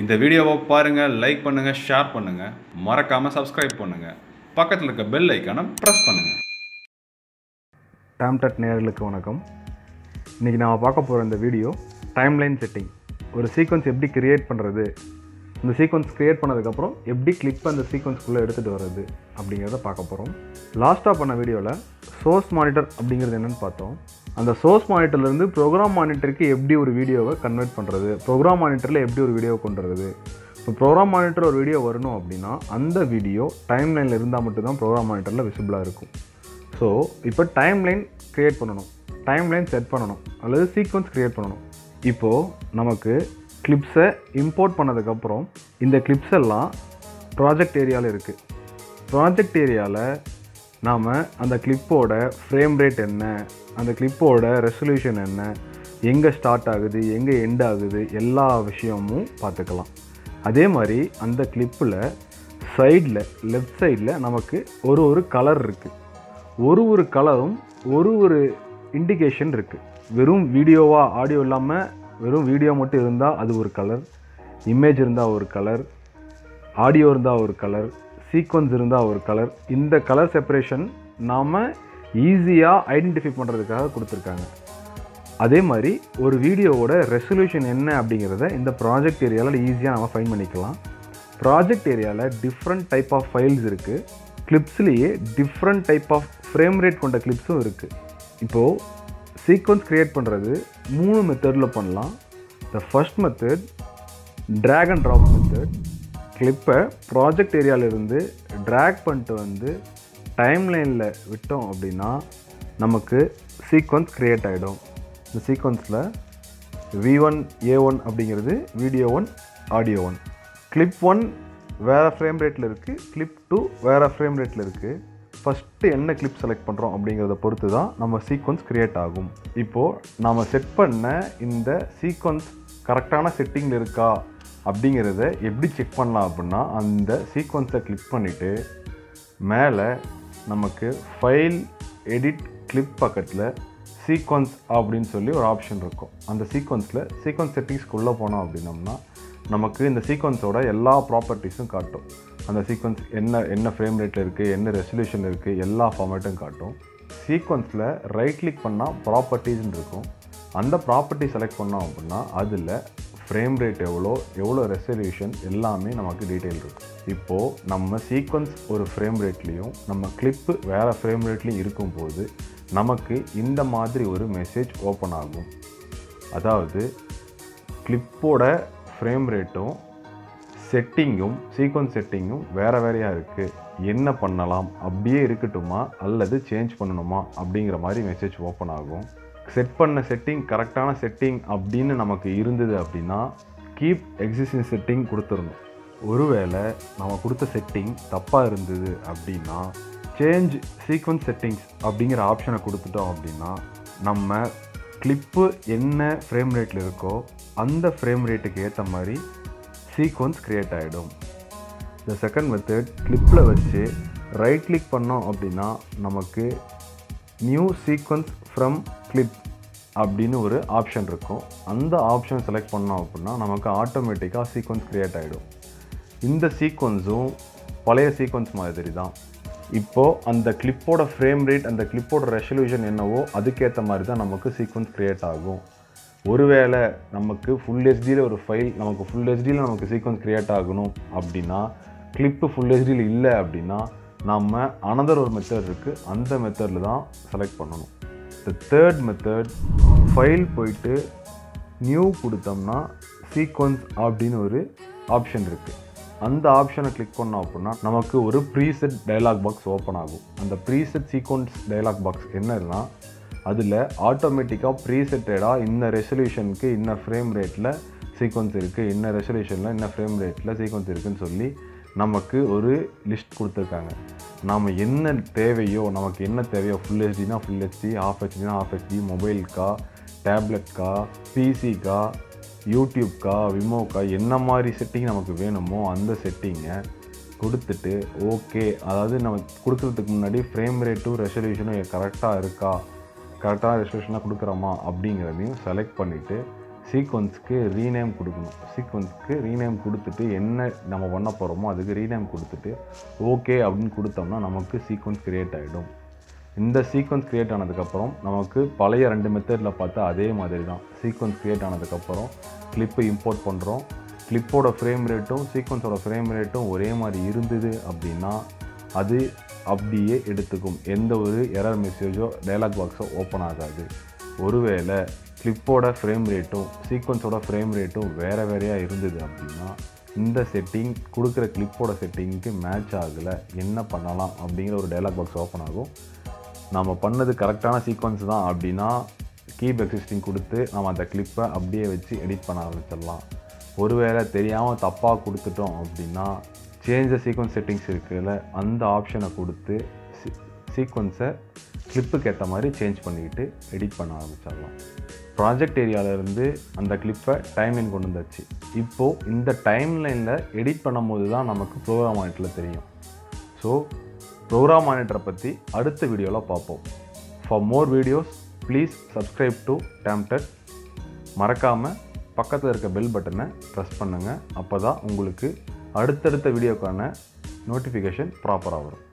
இந்த வீடியோவை பாருங்கள் லைக் பண்ணுங்கள் ஷேர் பண்ணுங்கள் மறக்காமல் சப்ஸ்கிரைப் பண்ணுங்கள் பக்கத்தில் இருக்க பெல் ஐக்கானை ப்ரெஸ் பண்ணுங்கள் டாம்டட் நேர்களுக்கு வணக்கம். இன்றைக்கி நாம் பார்க்க போகிற இந்த வீடியோ டைம்லைன் செட்டிங் ஒரு சீக்வன்ஸ் எப்படி கிரியேட் பண்ணுறது இந்த சீக்வன்ஸ் க்ரியேட் பண்ணதுக்கப்புறம் எப்படி கிளிப் அந்த சீக்வன்ஸ்குள்ளே எடுத்துகிட்டு வர்றது அப்படிங்கிறத பார்க்க போகிறோம் லாஸ்ட்டாக பண்ண வீடியோவில் சோர்ஸ் மானிட்டர் அப்படிங்கிறது என்னென்னு பார்த்தோம். அந்த சோர்ஸ் மானிட்டர்லேருந்து ப்ரோக்ராம் மானிட்டருக்கு எப்படி ஒரு வீடியோவை கன்வெர்ட் பண்ணுறது ப்ரோக்ராம் மானிட்டரில் எப்படி ஒரு வீடியோவை கொண்டு வரது இப்போ ப்ரோக்ராம் மானிட்டர் ஒரு வீடியோ வரணும் அப்படின்னா அந்த வீடியோ டைம் லைனில் இருந்தால் மட்டும்தான் ப்ரோக்ராம் மானிட்டரில் விசிபிளாக இருக்கும். ஸோ இப்போ டைம் லைன் க்ரியேட் பண்ணணும். டைம் லைன் செட் பண்ணணும். அல்லது சீக்வன்ஸ் க்ரியேட் பண்ணணும். இப்போது நமக்கு கிளிப்ஸை இம்போர்ட் பண்ணதுக்கப்புறம் இந்த கிளிப்ஸ் எல்லாம் ப்ராஜெக்ட் ஏரியாவில் இருக்குது ப்ராஜெக்ட் ஏரியாவில் நாம் அந்த கிளிப்போட ஃப்ரேம் ரேட் என்ன அந்த கிளிப்போட ரெசல்யூஷன் என்ன எங்கே ஸ்டார்ட் ஆகுது எங்கே எண்ட் ஆகுது எல்லா விஷயமும் பார்த்துக்கலாம். அதே மாதிரி அந்த கிளிப்பில் சைடில் லெஃப்ட் சைடில் நமக்கு ஒரு ஒரு கலர் இருக்குது ஒரு ஒரு கலரும் ஒரு ஒரு இண்டிகேஷன் இருக்குது வெறும் வீடியோவா ஆடியோ இல்லாமல் வெறும் வீடியோ மட்டும் இருந்தால் அது ஒரு கலர் இமேஜ் இருந்தால் ஒரு கலர் ஆடியோ இருந்தால் ஒரு கலர் சீக்வன்ஸ் இருந்தால் ஒரு கலர் இந்த கலர் செப்பரேஷன் நாம் ஈஸியாக ஐடென்டிஃபை பண்ணுறதுக்காக கொடுத்துருக்காங்க. அதே மாதிரி ஒரு வீடியோவோட ரெசல்யூஷன் என்ன அப்படிங்கிறத இந்த ப்ராஜெக்ட் ஏரியாவில் ஈஸியாக நம்ம ஃபைன் பண்ணிக்கலாம். ப்ராஜெக்ட் ஏரியாவில் டிஃப்ரெண்ட் டைப் ஆஃப் ஃபைல்ஸ் இருக்குது கிளிப்ஸ்லேயே different type of frame rate கொண்ட கிளிப்ஸும் இருக்குது இப்போது சீக்வன்ஸ் க்ரியேட் பண்ணுறது மூணு மெத்தடில் பண்ணலாம். The first method drag and drop method கிளிப்பை ப்ராஜெக்ட் ஏரியாவிலிருந்து ட்ராக் பண்ணிட்டு வந்து டைம் லைனில் விட்டோம் அப்படின்னா நமக்கு சீக்வன்ஸ் க்ரியேட் ஆகிடும் இந்த சீக்வன்ஸில் வி ஒன் ஏ ஒன் அப்படிங்கிறது video one audio one clip one வேறு ஃப்ரேம் ரேட்டில் இருக்குது கிளிப் டூ வேறு ஃப்ரேம் ரேட்டில் இருக்குது ஃபஸ்ட்டு என்ன கிளிப் செலக்ட் பண்ணுறோம் அப்படிங்கிறத பொறுத்து தான் நம்ம சீக்வன்ஸ் க்ரியேட் ஆகும். இப்போது நாம் செட் பண்ண இந்த சீக்வன்ஸ் கரெக்டான செட்டிங்கில் இருக்கா அப்படிங்கிறத எப்படி செக் பண்ணலாம் அப்படின்னா அந்த சீக்வன்ஸை கிளிக் பண்ணிவிட்டு மேலே நமக்கு ஃபைல் எடிட் கிளிப் பக்கத்தில் சீக்வன்ஸ் அப்படின்னு சொல்லி ஒரு ஆப்ஷன் இருக்கும். அந்த சீக்வன்ஸில் சீக்வன்ஸ் செட்டிங்ஸ்க்குள்ளே போனோம் அப்படின்னம்னா நமக்கு இந்த சீக்வன்ஸோட எல்லா ப்ராப்பர்ட்டிஸும் காட்டும். அந்த சீக்வன்ஸ் என்ன என்ன ஃப்ரேம் ரேட்டில் இருக்குது என்ன ரெசல்யூஷன் இருக்குது எல்லா ஃபார்மேட்டும் காட்டும். சீக்வன்ஸில் ரைட் கிளிக் பண்ணால் ப்ராப்பர்ட்டிஸ்னு இருக்கும். அந்த ப்ராப்பர்ட்டி செலக்ட் பண்ணோம் அப்படின்னா அதில் ஃப்ரேம் ரேட் எவ்வளோ எவ்வளோ ரெசல்யூஷன் எல்லாமே நமக்கு டீட்டெயில் இருக்கும். இப்போது நம்ம சீக்வன்ஸ் ஒரு ஃப்ரேம் ரேட்லேயும் நம்ம கிளிப்பு வேறு ஃப்ரேம் ரேட்லேயும் இருக்கும்போது நமக்கு இந்த மாதிரி ஒரு மெசேஜ் ஓப்பன் ஆகும். அதாவது கிளிப்போட ஃப்ரேம் ரேட்டும் செட்டிங்கும் சீக்வன்ஸ் செட்டிங்கும் வேறு வேறையாக இருக்குது என்ன பண்ணலாம்? அப்படியே இருக்கட்டுமா? அல்லது சேஞ்ச் பண்ணணுமா? அப்படிங்கிற மாதிரி மெசேஜ் ஓப்பன் ஆகும். செட் பண்ண செட்டிங் கரெக்டான செட்டிங் அப்படின்னு நமக்கு இருந்தது அப்படின்னா கீப் எக்ஸிஸ்டிங் செட்டிங் கொடுத்துடணும். ஒருவேளை நம்ம கொடுத்த செட்டிங் தப்பாக இருந்தது அப்படின்னா சேஞ்ச் சீக்வன்ஸ் செட்டிங்ஸ் அப்படிங்கிற ஆப்ஷனை கொடுத்துட்டோம் அப்படின்னா நம்ம கிளிப்பு என்ன ஃப்ரேம் ரேட்டில் இருக்கோ அந்த ஃப்ரேம் ரேட்டுக்கு ஏற்ற மாதிரி சீக்வன்ஸ் க்ரியேட் ஆகிடும் இந்த செகண்ட் மெத்தட் கிளிப்பில் வச்சு ரைட் கிளிக் பண்ணோம் அப்படின்னா நமக்கு நியூ சீக்வன்ஸ் ஃப்ரம் கிளிப் அப்படின்னு ஒரு ஆப்ஷன் இருக்கும். அந்த ஆப்ஷன் செலக்ட் பண்ணோம் அப்படின்னா நமக்கு ஆட்டோமேட்டிக்காக சீக்வன்ஸ் க்ரியேட் ஆகிடும் இந்த சீக்வன்ஸும் பழைய சீக்வன்ஸ் மாதிரி தான். இப்போது அந்த கிளிப்போட ஃப்ரேம் ரேட் அந்த கிளிப்போட ரெசல்யூஷன் என்னவோ அதுக்கேற்ற மாதிரி தான் நமக்கு சீக்வன்ஸ் க்ரியேட் ஆகும். ஒருவேளை நமக்கு ஃபுல் ஹெச்டியில் ஒரு ஃபைல் நமக்கு ஃபுல் ஹெச்டியில் நமக்கு சீக்வன்ஸ் க்ரியேட் ஆகணும் அப்படின்னா கிளிப்பு ஃபுல் ஹெச்டியில் இல்லை அப்படின்னா நம்ம அனதர் ஒரு மெத்தட் இருக்குது அந்த மெத்தடில் தான் செலக்ட் பண்ணணும். த தேர்ட் மெத்தட் ஃபைல் போயிட்டு நியூ கொடுத்தோம்னா சீக்வன்ஸ் அப்படின்னு ஒரு ஆப்ஷன் இருக்குது அந்த ஆப்ஷனை கிளிக் பண்ணோம் அப்படின்னா நமக்கு ஒரு ப்ரீசெட் டைலாக் பாக்ஸ் ஓப்பன் ஆகும். அந்த ப்ரீசெட் சீக்வன்ஸ் டைலாக் பாக்ஸ் என்னன்னா அதில் ஆட்டோமேட்டிக்காக ப்ரீசெட்டடாக இன்ன ரெசல்யூஷனுக்கு இன்ன ஃப்ரேம் ரேட்டில் சீக்வன்ஸ் இருக்குது இன்ன ரெசல்யூஷனில் இன்ன ஃப்ரேம் ரேட்டில் சீக்வன்ஸ் இருக்குதுன்னு சொல்லி நமக்கு ஒரு லிஸ்ட் கொடுத்துருக்காங்க. நாம் என்ன தேவையோ நமக்கு என்ன தேவையோ ஃபுல் ஹெச்டினா ஃபுல் ஹெச்டி ஆஃப் ஹெச்டினா ஹாஃப் ஹெச்டி மொபைல்க்கா டேப்லெட்க்கா பிசிக்கா யூடியூப்க்கா விமோக்கா என்ன மாதிரி செட்டிங் நமக்கு வேணுமோ அந்த செட்டிங்கை கொடுத்துட்டு ஓகே அதாவது நம்ம கொடுக்குறதுக்கு முன்னாடி ஃப்ரேம் ரேட்டும் ரெசல்யூஷனும் கரெக்டாக இருக்கா? கரெக்டான ரெஜிஸ்ட்ரேஷனாக கொடுக்குறோமா அப்படிங்கிறதையும் செலக்ட் பண்ணிவிட்டு சீக்வன்ஸ்க்கு ரீநேம் கொடுக்கணும். சீக்வன்ஸ்க்கு ரீநேம் கொடுத்துட்டு என்ன நம்ம பண்ண போகிறோமோ அதுக்கு ரீநேம் கொடுத்துட்டு ஓகே அப்படின்னு கொடுத்தோம்னா நமக்கு சீக்வன்ஸ் க்ரியேட் ஆகிடும் இந்த சீக்வன்ஸ் க்ரியேட் ஆனதுக்கப்புறம் நமக்கு பழைய ரெண்டு மெத்தடில் பார்த்தா அதே மாதிரி தான். சீக்வன்ஸ் க்ரியேட் ஆனதுக்கப்புறம் கிளிப்பை இம்போர்ட் பண்ணுறோம் கிளிப்போட ஃப்ரேம் ரேட்டும் சீக்வன்ஸோட ஃப்ரேம் ரேட்டும் ஒரே மாதிரி இருந்தது அப்படின்னா அது அப்படியே எடுத்துக்கும். எந்த ஒரு எரர் மெசேஜோ டைலாக் பாக்ஸோ ஓப்பன் ஆகாது. ஒருவேளை கிளிப்போட ஃப்ரேம் ரேட்டும் சீக்வன்ஸோட ஃப்ரேம் ரேட்டும் வேறு வேறையாக இருந்தது அப்படின்னா இந்த செட்டிங் கொடுக்குற கிளிப்போட செட்டிங்க்கு மேட்ச் ஆகலை. என்ன பண்ணலாம் அப்படிங்கிற ஒரு டைலாக் பாக்ஸ் ஓப்பன் ஆகும். நம்ம பண்ணது கரெக்டான சீக்வன்ஸ் தான் அப்படின்னா கீப் எக்ஸிஸ்டிங் கொடுத்து நம்ம அந்த கிளிப்பை அப்படியே வச்சு எடிட் பண்ண ஆரம்பிச்சிடலாம். ஒருவேளை தெரியாமல் தப்பாக கொடுத்துட்டோம் அப்படின்னா சேஞ்ச் த சீக்வன்ஸ் செட்டிங்ஸ் இருக்குல்ல அந்த ஆப்ஷனை கொடுத்து சீக்வன்ஸை கிளிப்புக்கு ஏற்ற மாதிரி சேஞ்ச் பண்ணிக்கிட்டு எடிட் பண்ண ஆரம்பிச்சிடலாம். ப்ராஜெக்ட் ஏரியாவிலேருந்து அந்த கிளிப்பை டைம்லைன் கொண்டு வந்தாச்சு. இப்போது இந்த டைம்லைனில் எடிட் பண்ணும்போது தான் நமக்கு ப்ரோக்ராம் மானிட்டரில் தெரியும். ஸோ ப்ரோக்ராம் மானிட்டரை பற்றி அடுத்த வீடியோவில் பார்ப்போம். For more videos please subscribe to டேம்டட் மறக்காமல் பக்கத்தில் இருக்க பெல் பட்டனை ப்ரெஸ் பண்ணுங்கள் அப்போ தான் உங்களுக்கு அடுத்தடுத்த வீடியோக்கான நோட்டிஃபிகேஷன் ப்ராப்பராக வரும்.